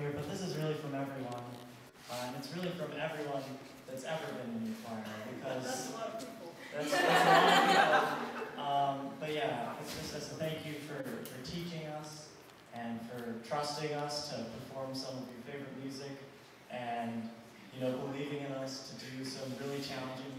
here, but this is really from everyone. Uh, and it's really from everyone that's ever been in the choir because That's a lot of people. that's, that's a lot of people. Um, but yeah, it's just as a thank you for, for teaching us and for trusting us to perform some of your favorite music and you know believing in us to do some really challenging